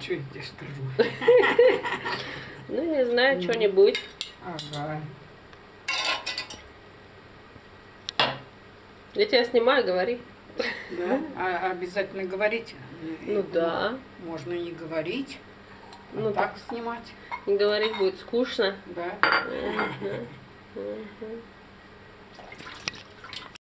Что я здесь скажу? Ну, не знаю, что-нибудь. Ага. Я тебя снимаю, говори. Да? А обязательно говорить? Ну э, да. Можно не говорить, а Ну так снимать. Говорить будет скучно. Да.